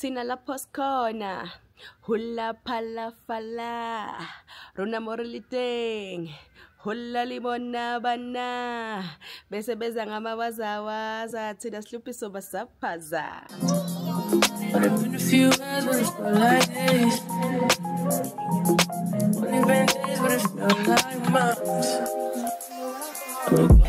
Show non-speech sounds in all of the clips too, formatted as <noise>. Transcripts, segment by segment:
thina lapho sikhona hula phala fala rona moreliteng hula limona bana. Bese beza ngamawazawaza thina sihluphiso basaphaza Been.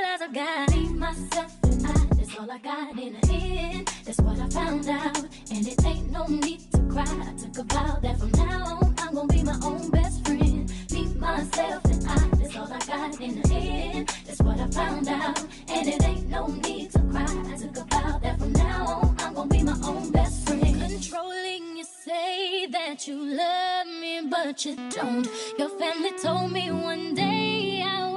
Because I got myself, and I. That's all I got in the end. That's what I found out, and it ain't no need to cry. I took a vow that from now on I'm gonna be my own best friend. Me, myself, and I. That's all I got in the end. That's what I found out, and it ain't no need to cry. I took a vow that from now on I'm gonna be my own best friend. Controlling you say that you love me, but you don't. Your family told me one day I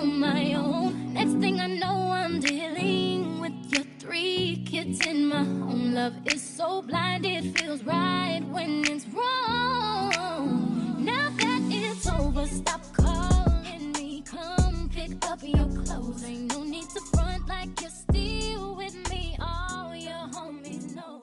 on my own. Next thing I know, I'm dealing with your three kids in my home. Love is so blind, it feels right when it's wrong. Now that it's over, stop calling me. Come pick up your clothes. Ain't no need to front like you're still with me. All your homies know.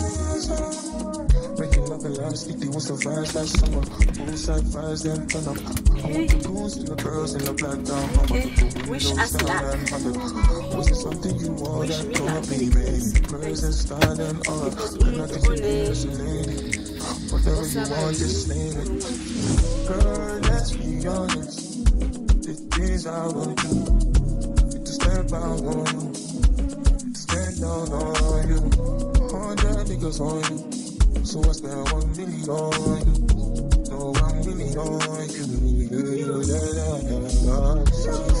love and love, sleep, they want some vibes like summer. Poolside vibes, up. I want the goons and the girls in the black down. Wish us luck. Was it something you wore that told me, baby? Birds and style and all. I think you need a lady. Whatever you want, just name it. Girl, let's be honest. The things I will do. To step out on you. Stand down on you. Hundred niggas on you. So I spend one million on you. No, one million on you. Yeah, yeah, yeah,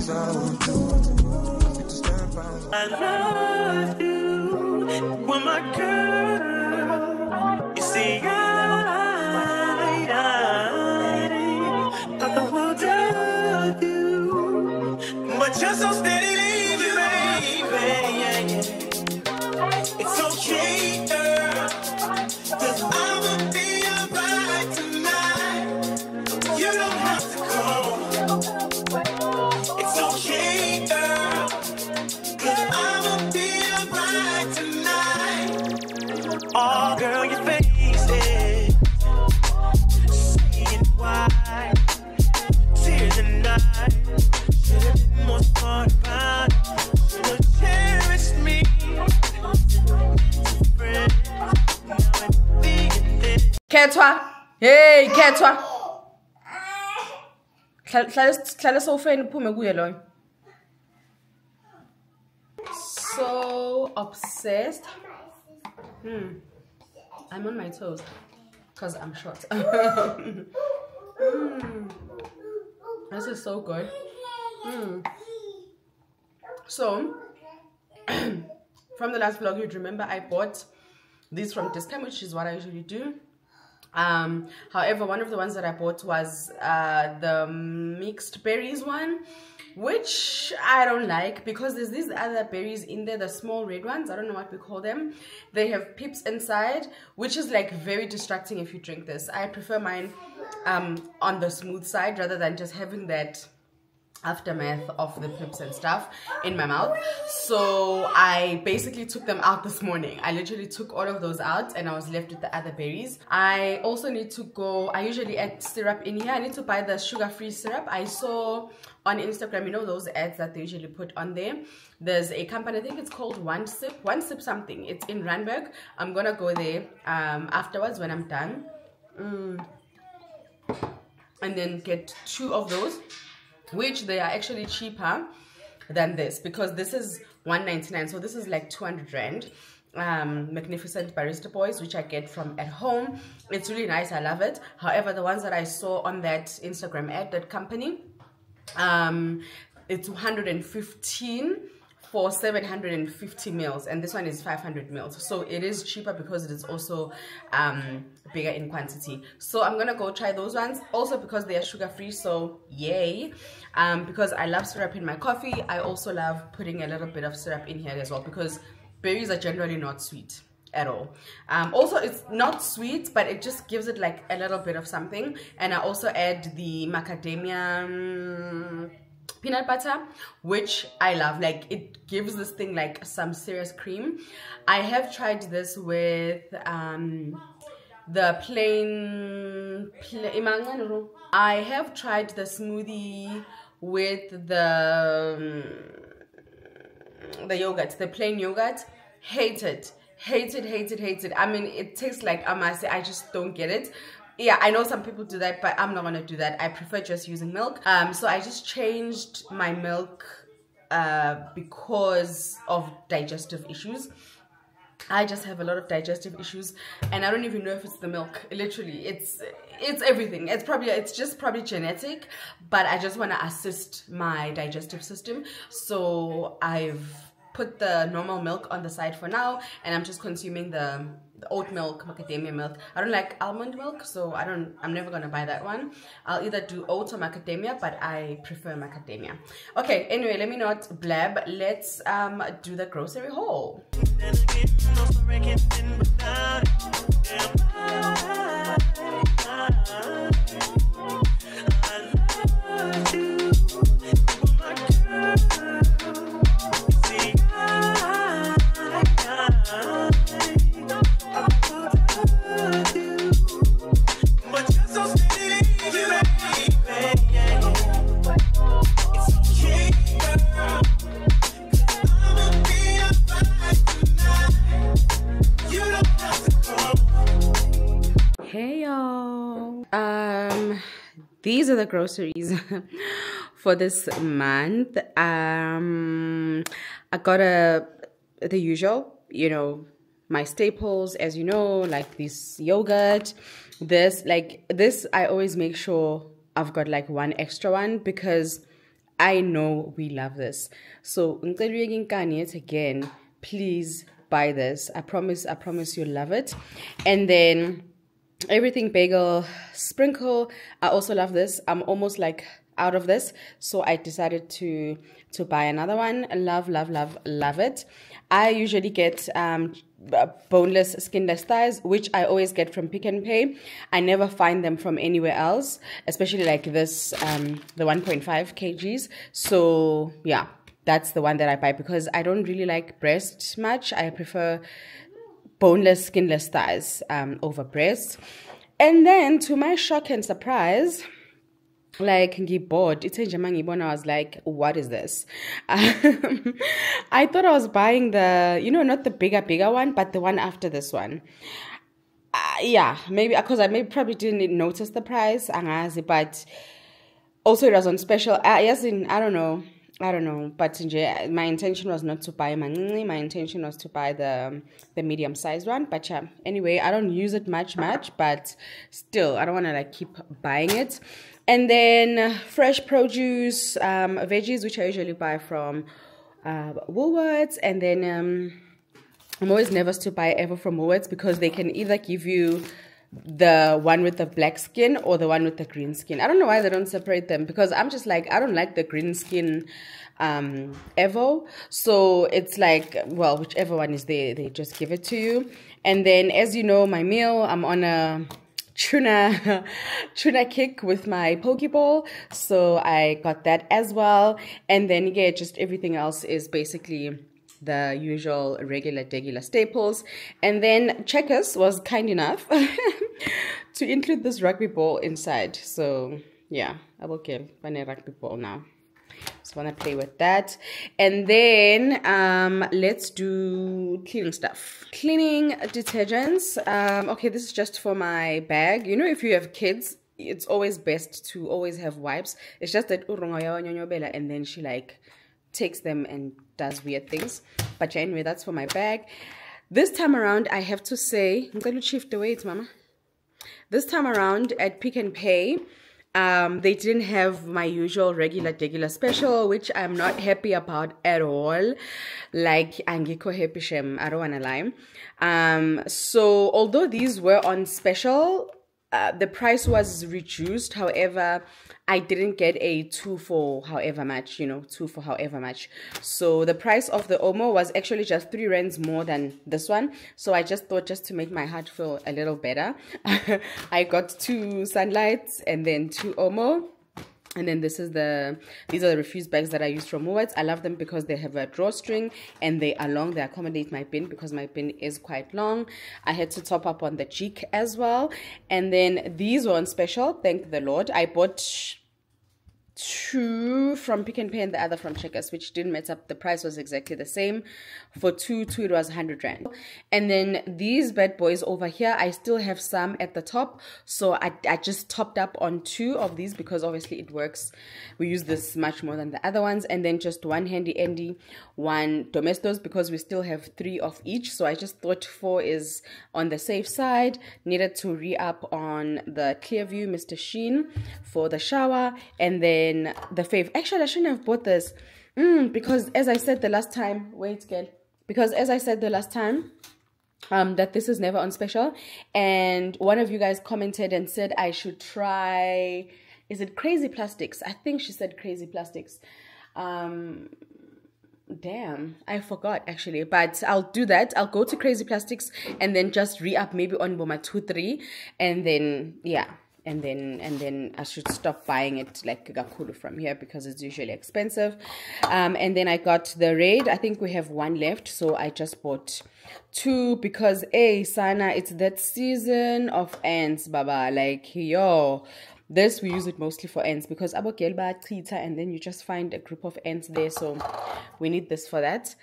Things I would do. I love you, well, my girl. Khethwa hey khethwa Hla- hlale sofeni uphume kuye loyo. So obsessed. Hmm. i'm on my toes because i'm short. <laughs> Mm. this is so good. Mm. so <clears throat> from the last vlog you'd remember i bought these from discount which is what i usually do um however one of the ones that i bought was uh the mixed berries one which i don't like because there's these other berries in there the small red ones. I don't know what we call them. They have pips inside which is like very distracting if you drink this. I prefer mine um on the smooth side rather than just having that aftermath of the pips and stuff in my mouth. So i basically took them out this morning. I literally took all of those out and i was left with the other berries. I also need to go i usually add syrup in here. I need to buy the sugar-free syrup. I saw on instagram you know those ads that they usually put on there? There's a company i think it's called one sip one sip something. It's in randburg. I'm gonna go there um afterwards when i'm done. Mm. and then get two of those which they are actually cheaper than this because this is 199 so this is like 200 rand. Um magnificent barista boys which i get from at home. It's really nice. I love it. However the ones that i saw on that instagram ad that company um it's 115 for 750 mils and this one is 500 mils. So it is cheaper because it is also um bigger in quantity. So i'm gonna go try those ones. Also because they are sugar free so yay. Um because i love syrup in my coffee i also love putting a little bit of syrup in here as well because berries are generally not sweet at all. Um also it's not sweet but it just gives it like a little bit of something. And i also add the macadamia mm, peanut butter which i love. Like it gives this thing like some serious cream. I have tried this with um the plain pla- i have tried the smoothie with the um, the yogurt the plain yogurt. Hate it. Hate it hate it hate it. I mean it tastes like amase i just don't get it yeah i know some people do that but i'm not gonna do that i prefer just using milk um so i just changed my milk uh because of digestive issues I just have a lot of digestive issues and I don't even know if it's the milk. Literally, it's it's everything. It's probably it's just probably genetic, but I just want to assist my digestive system. So I've put the normal milk on the side for now and I'm just consuming the, the oat milk, macadamia milk. I don't like almond milk, so I don't I'm never to buy that one. I'll either do oat or macadamia, but I prefer macadamia. Okay, anyway, let me not blab. Let's um do the grocery haul. These are the groceries <laughs> for this month. Um, I got a the usual, you know, my staples, as you know, like this yogurt, this like this. I always make sure I've got like one extra one because I know we love this. So ngicela again, please buy this. I promise, I promise you'll love it. And then everything bagel sprinkle. I also love this. I'm almost like out of this. So i decided to to buy another one. Love love love love it. I usually get um boneless skinless thighs which i always get from Pick n Pay. I never find them from anywhere else especially like this um the 1.5 kgs. So yeah that's the one that i buy because i don't really like breast much. I prefer boneless skinless thighs um over breasts. And then to my shock and surprise like ngibought ithe nje mangibona i was like what is this? Um, <laughs> i thought i was buying the you know not the bigger bigger one but the one after this one. Uh, yeah maybe because i maybe probably didn't notice the price angazi but also it was on special uh, yes in i don't know I don't know, but my intention was not to buy manini. My intention was to buy the the medium sized one. But yeah, anyway, I don't use it much, much. But still, I don't want to like keep buying it. And then fresh produce, um, veggies, which I usually buy from uh, Woolworths. And then um, I'm always nervous to buy ever from Woolworths because they can either give you the one with the black skin or the one with the green skin. I don't know why they don't separate them because I'm just like, I don't like the green skin um, Evo. So it's like, well, whichever one is there, they just give it to you. And then, as you know, my meal, I'm on a tuna <laughs> tuna kick with my poke bowl so i got that as well and then yeah just everything else is basically the usual regular regular staples. And then checkers was kind enough <laughs> to include this rugby ball inside. So yeah i will give a rugby ball now. Just want to play with that. And then um let's do cleaning stuff. Cleaning detergents. Um okay this is just for my bag. You know if you have kids it's always best to always have wipes. It's just that and then she like takes them and does weird things. But anyway that's for my bag. This time around i have to say i'm going to shift the weight mama. This time around at Pick n Pay um, they didn't have my usual regular regular special which i'm not happy about at all. Like angiko happy shem i don't want to lie. Um, so although these were on special uh, the price was reduced however I didn't get a two for however much, you know, two for however much. So the price of the Omo was actually just three rands more than this one. So I just thought just to make my heart feel a little better, <laughs> I got two sunlights and then two Omo and then this is the these are the refuse bags that i use from Woolworths. i love them because they have a drawstring and they are long. They accommodate my bin because my bin is quite long. I had to top up on the cheek as well. And then these were on special thank the lord. I bought two from Pick n Pay and the other from Checkers, which didn't mess up. The price was exactly the same. For two, two it was 100 rand. And then these bad boys over here, I still have some at the top. So I, I just topped up on two of these because obviously it works. We use this much more than the other ones. And then just one handy Andy, one Domestos because we still have three of each. So I just thought four is on the safe side. Needed to re-up on the Clearview Mr. Sheen for the shower. And then then the fave. Actually, I shouldn't have bought this. Mm, because as I said the last time, wait, girl. Because as I said the last time, um, that this is never on special. And one of you guys commented and said I should try, is it Crazy Plastics? I think she said Crazy Plastics. Um, damn i forgot actually but i'll do that i'll go to crazy plastics and then just re-up maybe on boma 2 3 and then yeah and then and then I should stop buying it like gakulu from here because it's usually expensive. Um, and then I got the red. I think we have one left so I just bought two because a sana it's that season of ants baba. Like yo this we use it mostly for ants because abogelba tita and then you just find a group of ants there. So we need this for that.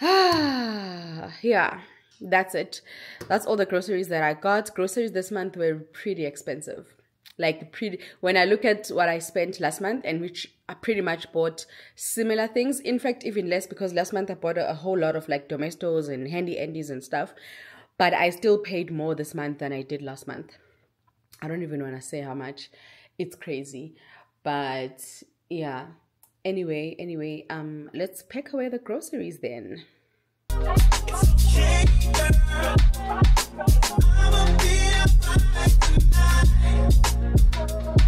Ah <sighs> yeah that's it. That's all the groceries that i got. Groceries this month were pretty expensive. Like pretty when i look at what i spent last month and which i pretty much bought similar things in fact even less because last month i bought a, whole lot of like domestos and handy andies and stuff but i still paid more this month than i did last month. I don't even want to say how much. It's crazy. But yeah. Anyway anyway um let's pack away the groceries then boogie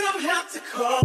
don't have to call.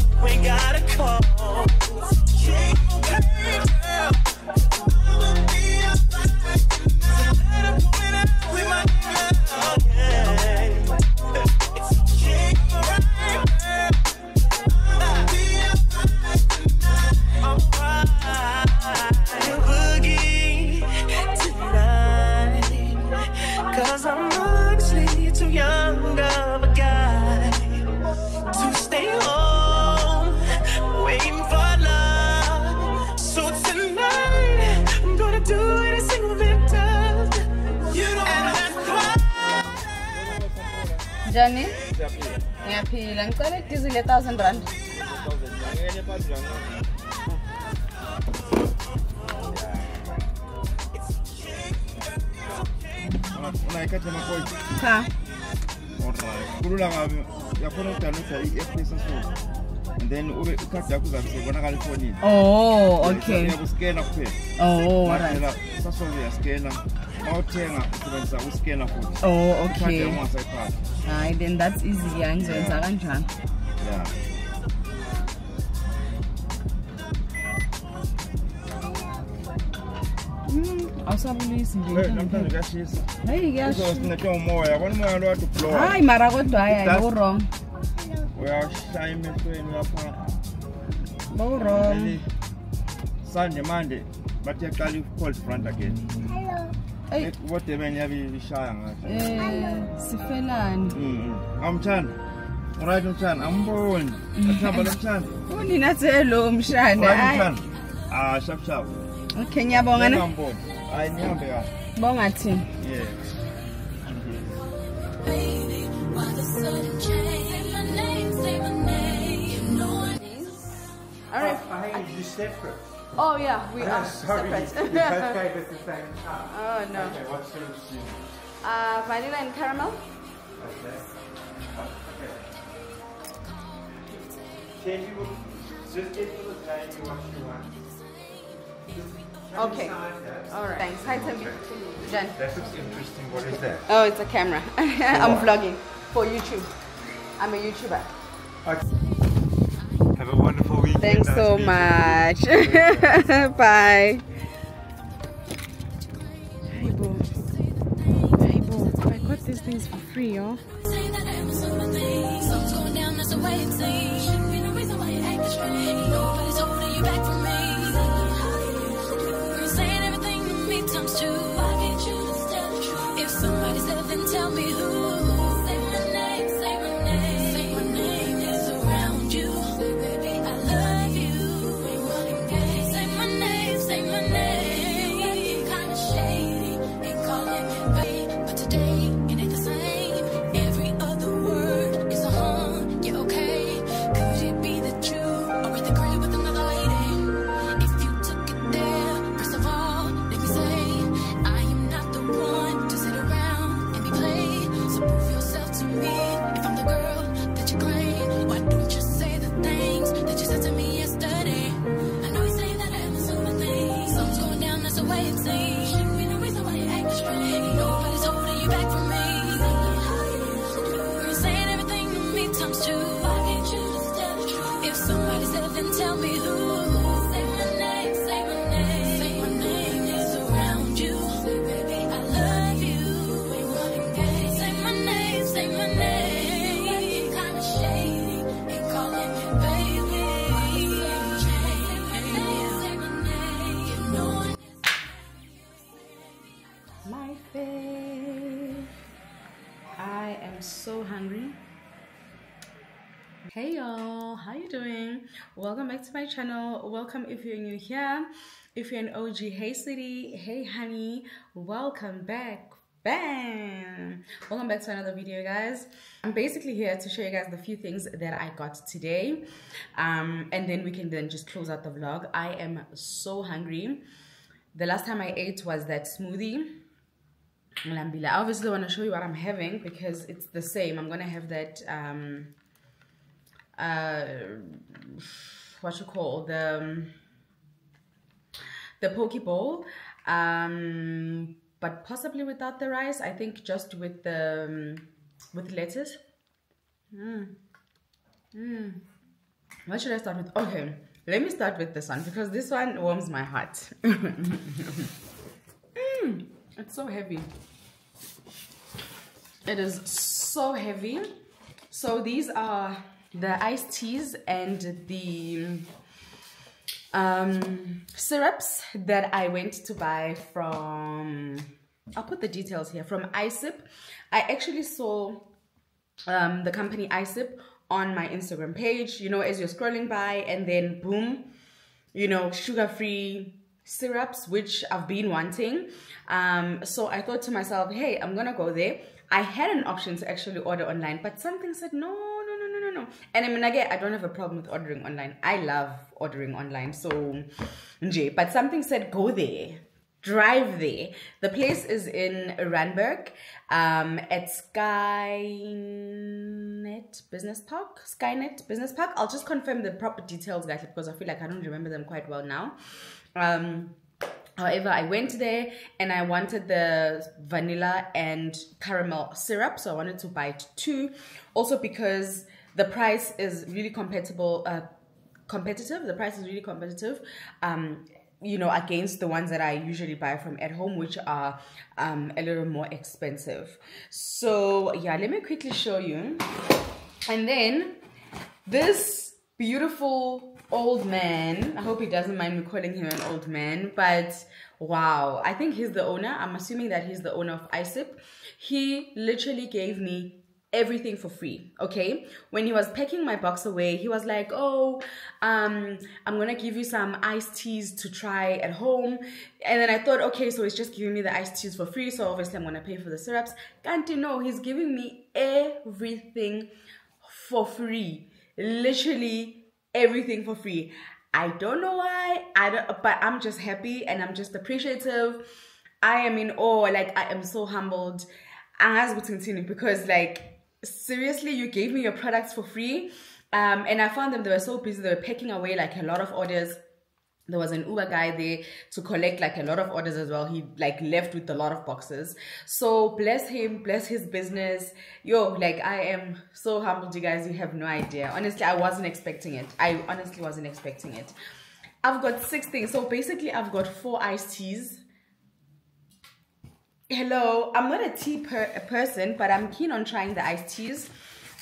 Oh okay. uyakuskena kuphela. Oh alright phela sasolo uyaskena ma uthenga usebenzisa uskena futhi. Oh ikhadi okay yakho ungasayiphatha hayi then that's easy ya ngizoyenza kanjani ya awusabulisi Eh, namhlanje kuyashisa. Hayi kuyasho uzosincethwa umoya yabona umoya lo wade ublowa hayi mara kodwa hayi hayi Dust. bawurong uyashaya emehlweni lapha bawurong Then sunday monday bathi yaqala i-cold front again. Hello. Eyi. bodeben yabe ishaya ngathi eh sifelani. Amtshana right mtshana amboni akuhamba lo mtshana unina selo mshana right hayi. Mtshana ah shap shap okay ngiyabonga ne? Ngamboni hayi nihambe kahle bonga thini yeah all right I think you separate. oh yeah we Oh, are <laughs> sorry, you separate both <laughs> gave it the same time. oh no Okay, what sort of soup? uh vanilla and caramel Okay. Okay. Can you just get to the lady what you want? Okay. all right thanks hi Tembi Jen That looks interesting. What is that? oh it's a camera <laughs> I'm vlogging for YouTube I'm a YouTuber Have a wonderful weekend. Thanks so meeting much. <laughs> Bye. Hey, boo. Hey, boo. I got these things for free, yo. Say that I'm assuming things. Something's going down, that's the way it seems. Shouldn't be no reason why you acting strange. Nobody's holding you back from me. You're saying everything to me times two. Why can't you just tell the truth? If somebody's there, then tell me who. You? If somebody's there, then tell me who. Welcome back to my channel. Welcome if you're new here. If you're an OG, hey city, hey honey, welcome back. Bam! Welcome back to another video, guys. I'm basically here to show you guys the few things that I got today, um, and then we can then just close out the vlog. I am so hungry. The last time I ate was that smoothie. I obviously want to show you what I'm having because it's the same. I'm gonna have that. Um, uh, what you call the um, the poke bowl. Um but possibly without the rice i think just with the um, with lettuce. Mm. Mm. what should i start with? Okay. Let me start with this one because this one warms my heart. <laughs> Mm, it's so heavy. It is so heavy. So these are the iced teas and the um, syrups that I went to buy from, I'll put the details here, from iSip. I actually saw um, the company iSip on my Instagram page, you know, as you're scrolling by and then boom, you know, sugar-free syrups, which I've been wanting. Um, so I thought to myself, hey, I'm gonna go there. I had an option to actually order online, but something said, no, no, no, no, no, no. And I mean, again, I don't have a problem with ordering online. I love ordering online. So, but something said, go there. Drive there. The place is in Randburg um, at Skynet Business Park. Skynet Business Park. I'll just confirm the proper details, guys, because I feel like I don't remember them quite well now. Um, However, I went there and I wanted the vanilla and caramel syrup. So I wanted to buy two. Also because the price is really compatible, uh, competitive. The price is really competitive. Um, you know, against the ones that I usually buy from at home, which are um, a little more expensive. So yeah, let me quickly show you. And then this beautiful old man. I hope he doesn't mind me calling him an old man, but wow, I think he's the owner. I'm assuming that he's the owner of ISIP. He literally gave me everything for free okay when he was packing my box away he was like oh um i'm gonna give you some iced teas to try at home and then i thought okay so he's just giving me the iced teas for free so obviously i'm gonna pay for the syrups can't you know he's giving me everything for free literally everything for free. I don't know why. I don't but I'm just happy and I'm just appreciative. I am in awe. Like I am so humbled. As because like seriously, you gave me your products for free. Um, and I found them they were so busy, they were packing away like a lot of orders. There was an uber guy there to collect like a lot of orders as well. He like left with a lot of boxes. So bless him bless his business. Yo like i am so humbled you guys. You have no idea. Honestly i wasn't expecting it. I honestly wasn't expecting it. I've got six things. So basically i've got four iced teas hello i'm not a tea per person but i'm keen on trying the iced teas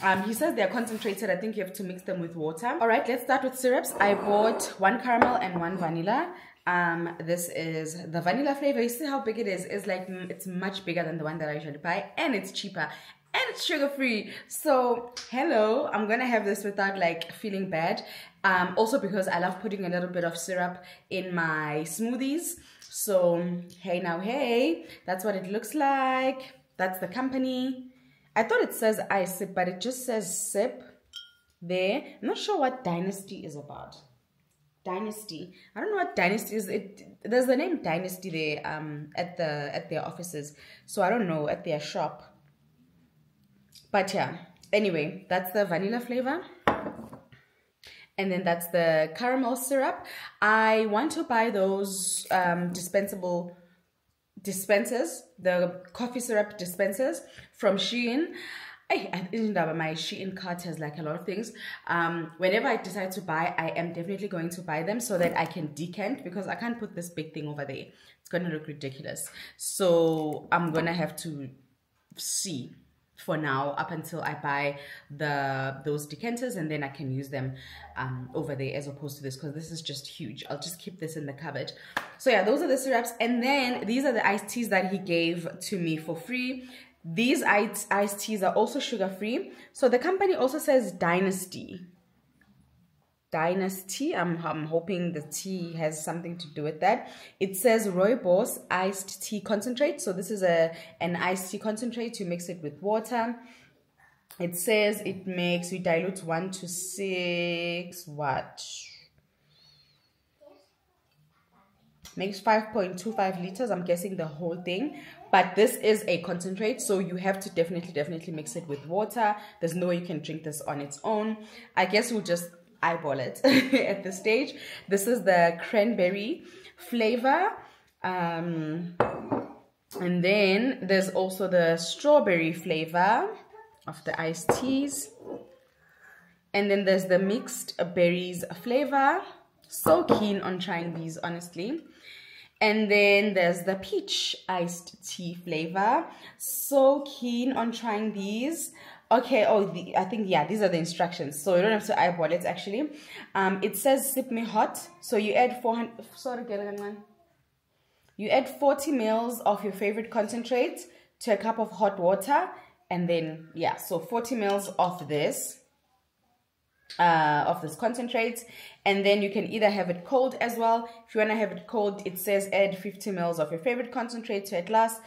um, he says they're concentrated. I think you have to mix them with water. All right, let's start with syrups. I bought one caramel and one vanilla. Um, this is the vanilla flavor. You see how big it is? It's like, mm, it's much bigger than the one that I usually buy and it's cheaper and it's sugar free. So, hello, I'm gonna have this without like feeling bad. Um, also because I love putting a little bit of syrup in my smoothies. So, hey now, hey, that's what it looks like. That's the company. I thought it says I sip, but it just says sip there. I'm not sure what Dynasty is about. Dynasty. I don't know what Dynasty is. It there's the name Dynasty there um at the at their offices. So I don't know at their shop. But yeah. Anyway, that's the vanilla flavor. And then that's the caramel syrup. I want to buy those um dispensable dispensers, the coffee syrup dispensers from Shein. I, I didn't have my Shein cart has like a lot of things. Um, whenever I decide to buy, I am definitely going to buy them so that I can decant because I can't put this big thing over there. It's gonna look ridiculous. So I'm gonna have to see for now up until I buy the those decanters and then I can use them um, over there as opposed to this because this is just huge. I'll just keep this in the cupboard. So yeah, those are the syrups. And then these are the iced teas that he gave to me for free. these iced, iced teas are also sugar free so the company also says dynasty dynasty. I'm, I'm hoping the tea has something to do with that. It says rooibos iced tea concentrate. So this is a an iced tea concentrate. You mix it with water. It says it makes you dilute one to six what? Makes 5.25 liters. I'm guessing the whole thing. But this is a concentrate. So you have to definitely definitely mix it with water. There's no way you can drink this on its own. I guess we'll just eyeball it <laughs> at this stage. This is the cranberry flavor um, and then there's also the strawberry flavor of the iced teas. And then there's the mixed berries flavor. So keen on trying these honestly. And then there's the peach iced tea flavor. So keen on trying these okay oh the, i think yeah these are the instructions. So you don't have to eyeball it actually. Um it says sip me hot. So you add 400 sorry you add 40 mils of your favorite concentrate to a cup of hot water and then yeah so 40 mils of this uh, of this concentrate. And then you can either have it cold as well. If you want to have it cold it says add 50 mils of your favorite concentrate to a glass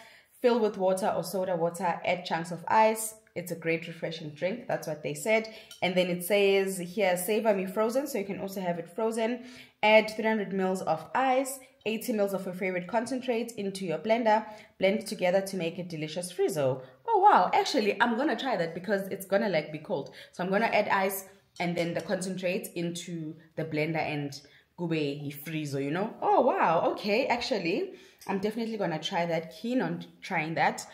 fill with water or soda water add chunks of ice it's a great refreshing drink that's what they said. And then it says here savor me frozen so you can also have it frozen. Add 300 mils of ice 80 mils of your favorite concentrate into your blender. Blend together to make a delicious frizzo oh wow. Actually i'm gonna try that because it's gonna like be cold. So i'm gonna add ice and then the concentrate into the blender and gube frizzo you know? Oh wow okay actually i'm definitely gonna try that keen on trying that.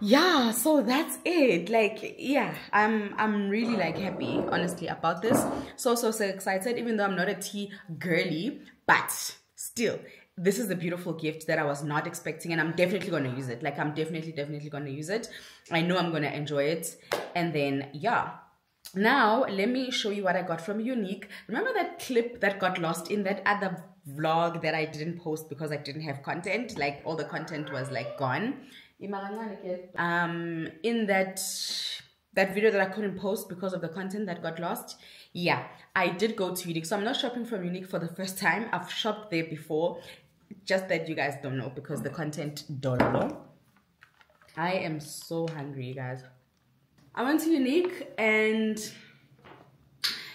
Yeah so that's it like yeah i'm i'm really like happy honestly about this. So so so excited even though i'm not a tea girly but still this is a beautiful gift that i was not expecting and i'm definitely going to use it. Like i'm definitely definitely going to use it. I know i'm going to enjoy it. And then yeah now let me show you what i got from UniQ. Remember that clip that got lost in that other vlog that i didn't post because i didn't have content? Like all the content was like gone. Um in that that video that i couldn't post because of the content that got lost yeah i did go to UniQ. So i'm not shopping from UniQ for the first time. I've shopped there before. Just that you guys don't know because the content don't know. I am so hungry guys I went to UniQ and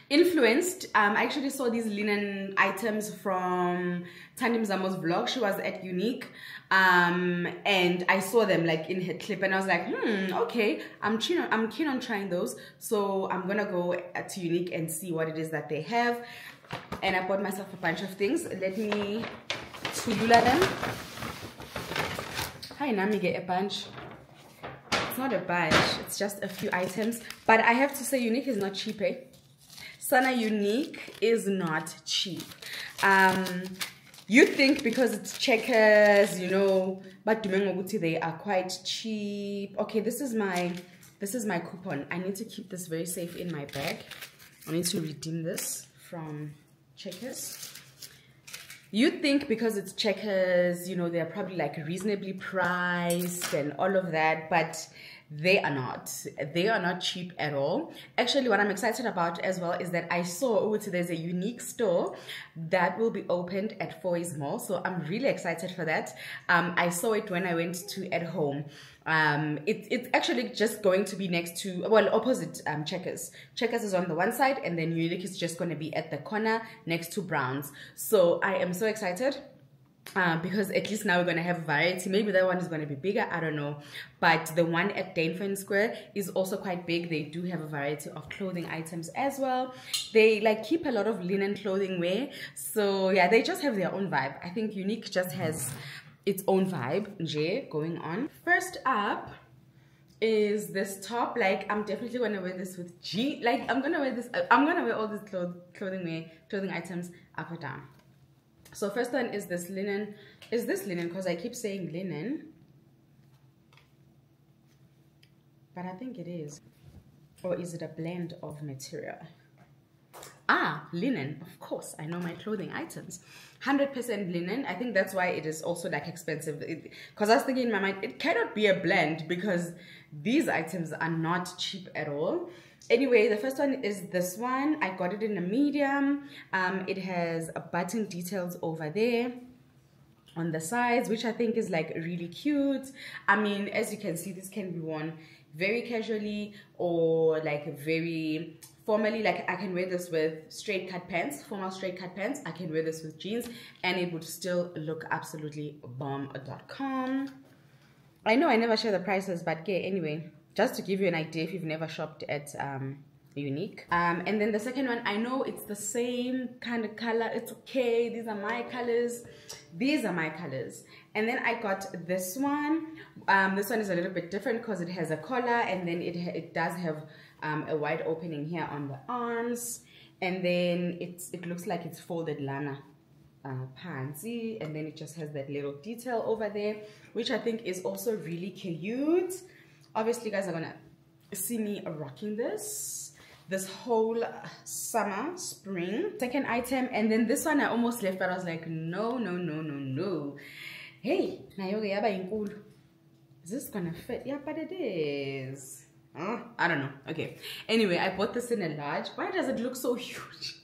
influenced. Um, I actually saw these linen items from Tandi Mzamo's vlog. She was at UniQ um, and I saw them like in her clip and I was like, hmm, okay, I'm keen on, I'm keen on trying those. So I'm gonna go to UniQ and see what it is that they have. And I bought myself a bunch of things. Let me tulula them. Hi, Nami, get a bunch it's not a bunch it's just a few items. But i have to say UniQ is not cheap eh? sana UniQ is not cheap. Um you think because it's checkers you know but they are quite cheap. Okay this is my this is my coupon. I need to keep this very safe in my bag. I need to redeem this from checkers you'd think because it's checkers you know they're probably like reasonably priced and all of that but they are not. They are not cheap at all. Actually what i'm excited about as well is that i saw oh there's a UniQ store that will be opened at Fourways Mall so i'm really excited for that. Um, i saw it when i went to at home um, it, it's actually just going to be next to well opposite um, checkers checkers is on the one side and then UniQ is just going to be at the corner next to browns so i am so excited uh, because at least now we're going to have variety. Maybe that one is going to be bigger, I don't know. But the one at Dainfern Square is also quite big. They do have a variety of clothing items as well. They like keep a lot of linen clothing wear. So yeah, they just have their own vibe. I think UniQ just has its own vibe, J, going on. First up is this top like i'm definitely gonna wear this with g like i'm gonna wear this i'm gonna wear all these clothes clothing wear clothing items up or down. So first one is this linen is this linen because i keep saying linen. But i think it is. Or is it a blend of material? Ah linen of course i know my clothing items 100% linen. I think that's why it is also like expensive. Because i was thinking in my mind it cannot be a blend because these items are not cheap at all. Anyway the first one is this one. I got it in a medium. Um it has a button details over there on the sides which i think is like really cute. I mean as you can see this can be worn very casually or like very formally like i can wear this with straight cut pants formal straight cut pants i can wear this with jeans and it would still look absolutely bomb.com i know i never share the prices but yeah anyway just to give you an idea if you've never shopped at um UniQ. Um and then the second one i know it's the same kind of color it's okay these are my colors these are my colors. And then i got this one. Um this one is a little bit different because it has a collar and then it it does have um, a wide opening here on the arms and then it's it looks like it's folded lana uh, pansy and then it just has that little detail over there which i think is also really cute. Obviously you guys are gonna see me rocking this this whole summer spring. Second item and then this one i almost left but i was like no no no no no. Hey nayo yaba inkulu. Is this gonna fit? Yeah but it is uh, i don't know okay anyway i bought this in a large why does it look so huge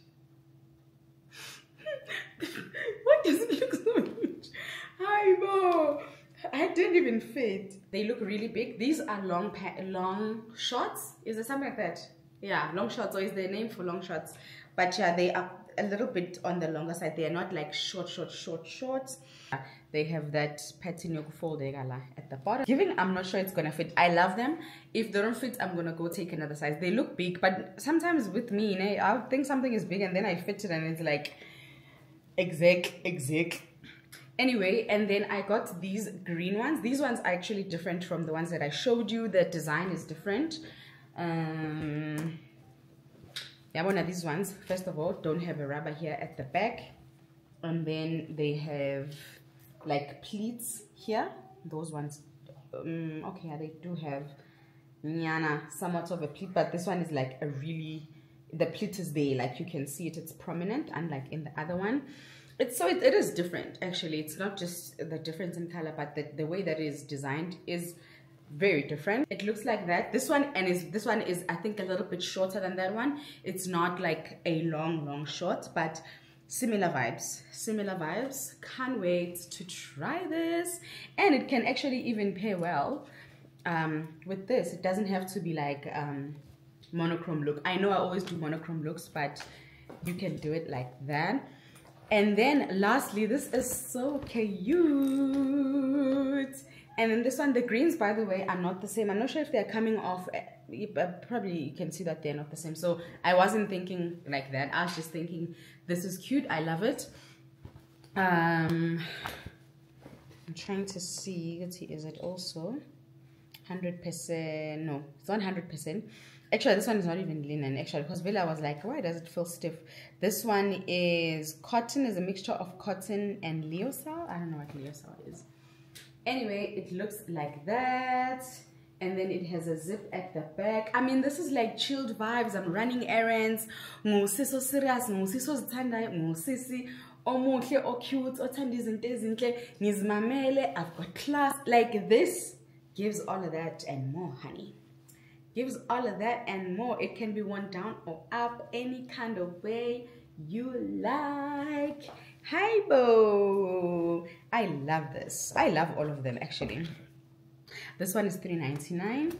<laughs> why does it look so huge hi bo I didn't even fit. They look really big. These are long long shorts. Is there something like that? yeah long shorts. or is the name for long shorts? but yeah they are a little bit on the longer side they are not like short short short shorts they have that pattern fold at the bottom. Giving i'm not sure it's gonna fit. I love them. If they don't fit i'm gonna go take another size. They look big but sometimes with me you know, i think something is big and then i fit it and it's like exact exact anyway and then i got these green ones. These ones are actually different from the ones that i showed you. The design is different. Um yeah one of these ones first of all don't have a rubber here at the back. And then they have like pleats here. Those ones um, okay they do have nyana somewhat of a pleat but this one is like a really the pleat is there like you can see it it's prominent unlike in the other one. It's so it, it is different actually. It's not just the difference in color but the, the way that it is designed is very different. It looks like that. This one and is this one is i think a little bit shorter than that one. It's not like a long long short but similar vibes similar vibes can't wait to try this and it can actually even pair well um, with this it doesn't have to be like um, monochrome look i know i always do monochrome looks but you can do it like that and then lastly this is so cute and then this one, the greens, by the way, are not the same. I'm not sure if they're coming off. Uh, probably you can see that they're not the same. So I wasn't thinking like that. I was just thinking, this is cute. I love it. Um, I'm trying to see. Is it also 100%? No, it's not 100%. Actually, this one is not even linen, actually, because Villa was like, why does it feel stiff? This one is cotton, is a mixture of cotton and lyocell. I don't know what lyocell is anyway it looks like that and then it has a zip at the back. I mean this is like chilled vibes. I'm running errands. Ngusiso serious ngusiso zithandayo ngusisi omuhle ocute othanda izinto ezinhle. Ngizimamele. I've got class. Like this gives all of that and more honey. Gives all of that and more. It can be worn down or up any kind of way you like. Hi, Bo. I love this. I love all of them actually. This one is $3.99.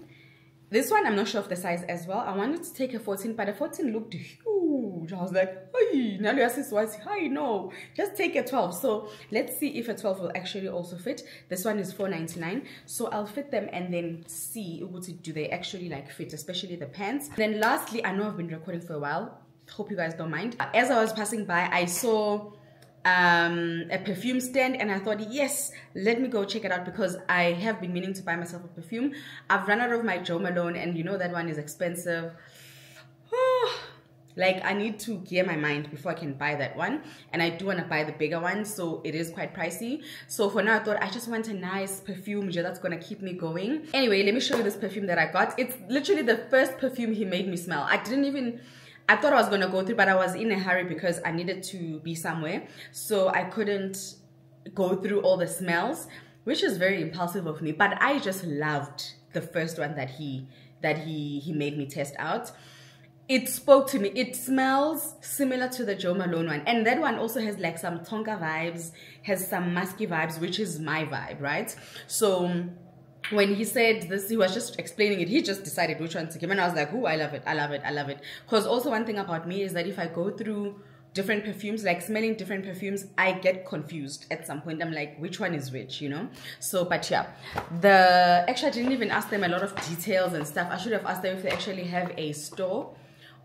This one, I'm not sure of the size as well. I wanted to take a 14, but a 14 looked huge. I was like, hey, says, hi, no, just take a 12. So let's see if a 12 will actually also fit. This one is $4.99. So I'll fit them and then see do they actually like fit, especially the pants. Then lastly, I know I've been recording for a while. Hope you guys don't mind. As I was passing by, I saw um, a perfume stand and I thought, yes, let me go check it out because I have been meaning to buy myself a perfume. I've run out of my Jo Malone and you know that one is expensive. <sighs> like I need to gear my mind before I can buy that one and I do want to buy the bigger one so it is quite pricey so for now I thought I just want a nice perfume that's gonna keep me going anyway let me show you this perfume that I got it's literally the first perfume he made me smell I didn't even I thought I was gonna go through, but I was in a hurry because I needed to be somewhere, so I couldn't go through all the smells, which is very impulsive of me. But I just loved the first one that he that he he made me test out. It spoke to me. It smells similar to the Jo Malone one, and that one also has like some Tonka vibes, has some musky vibes, which is my vibe, right? So when he said this, he was just explaining it. He just decided which one to give. And I was like, oh, I love it. I love it. I love it. Because also one thing about me is that if I go through different perfumes, like smelling different perfumes, I get confused at some point. I'm like, which one is which, you know? So, but yeah, the, actually I didn't even ask them a lot of details and stuff. I should have asked them if they actually have a store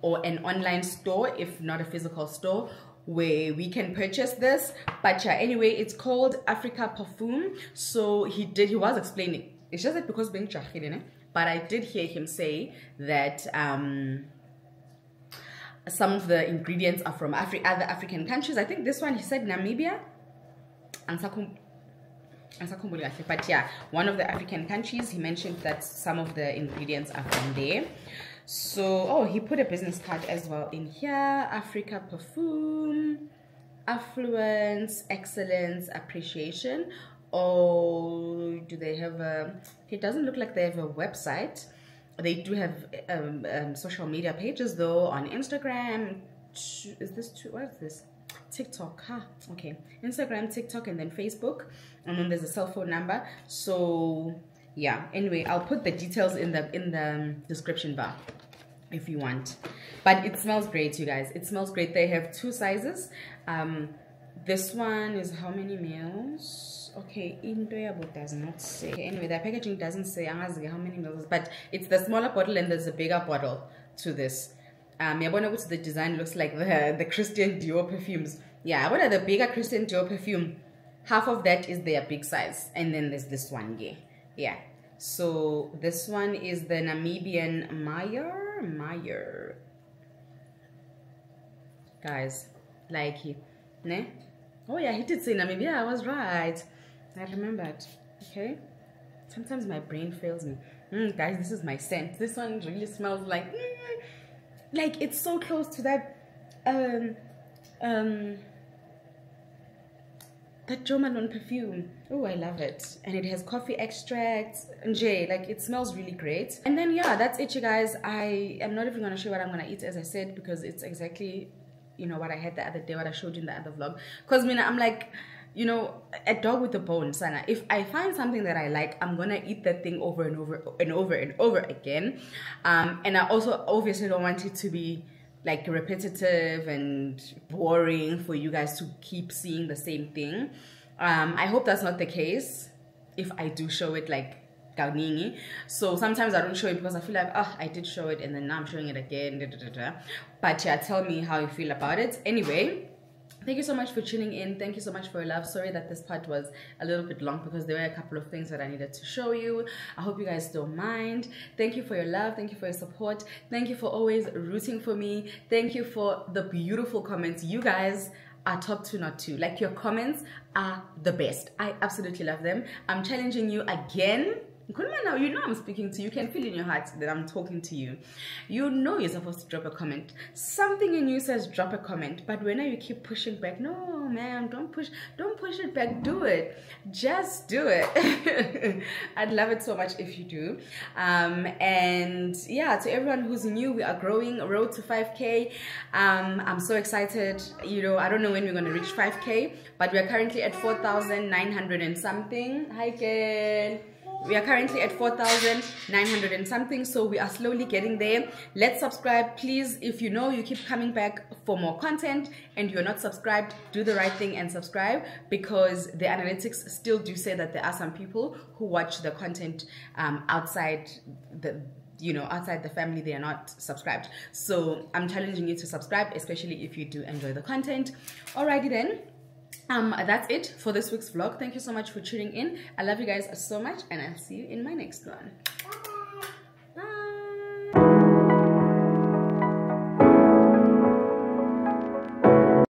or an online store, if not a physical store, where we can purchase this but yeah anyway it's called africa perfume so he did he was explaining it's just that because being Jahilene, but I did hear him say that um, some of the ingredients are from Afri other African countries. I think this one he said Namibia. Ansakhumbuli kahle, But yeah, one of the African countries, he mentioned that some of the ingredients are from there. So, oh, he put a business card as well in here. Africa perfume, affluence, excellence, appreciation or do they have a it doesn't look like they have a website. They do have um, um, social media pages though on instagram. Is this true what is this? Tiktok huh okay. Instagram tiktok and then facebook. And then there's a cell phone number. So yeah anyway i'll put the details in the in the description bar if you want. But it smells great you guys. It smells great. They have two sizes. Um this one is how many mils okay into does not say. Okay, anyway the packaging doesn't say how many mils but it's the smaller bottle and there's a bigger bottle to this. Um yabona the design looks like the the christian dior perfumes. Yeah what are the bigger christian dior perfume half of that is their big size and then there's this one yeah yeah. So this one is the namibian meyer meyer guys like it ne? Oh yeah he did say namibia i was right I remembered. Okay. Sometimes my brain fails me. Mm, guys, this is my scent. This one really smells like, mm, like it's so close to that, um, um, that Jo Malone perfume. Oh, I love it. And it has coffee extracts and J. Like it smells really great. And then yeah, that's it, you guys. I am not even gonna show you what I'm gonna eat, as I said, because it's exactly, you know, what I had the other day, what I showed you in the other vlog. Cause mean, I'm like you know, a dog with a bone, Sana. If I find something that I like, I'm gonna eat that thing over and over and over and over again. Um, and I also obviously don't want it to be like repetitive and boring for you guys to keep seeing the same thing. Um, I hope that's not the case. If I do show it like Gaunini. So sometimes I don't show it because I feel like, oh, I did show it and then now I'm showing it again. Da, da, da, but yeah, tell me how you feel about it. Anyway, thank you so much for tuning in. Thank you so much for your love. Sorry that this part was a little bit long because there were a couple of things that i needed to show you. I hope you guys don't mind. Thank you for your love. Thank you for your support. Thank you for always rooting for me. Thank you for the beautiful comments. You guys are top two not two. Like your comments are the best. I absolutely love them. I'm challenging you again now, you know I'm speaking to you. You can feel in your heart that I'm talking to you. You know you're supposed to drop a comment. Something in you says drop a comment, but when you keep pushing back, no, man, don't push, don't push it back. Do it. Just do it. <laughs> I'd love it so much if you do. Um, and yeah, to everyone who's new, we are growing. A road to 5K. Um, I'm so excited. You know, I don't know when we're gonna reach 5K, but we are currently at 4,900 and something. Hi, Ken we are currently at 4,900 and something so we are slowly getting there. Let's subscribe please. If you know you keep coming back for more content and you're not subscribed do the right thing and subscribe because the analytics still do say that there are some people who watch the content um, outside the you know outside the family they are not subscribed. So i'm challenging you to subscribe especially if you do enjoy the content. Alrighty then um that's it for this week's vlog. Thank you so much for tuning in. I love you guys so much and i'll see you in my next one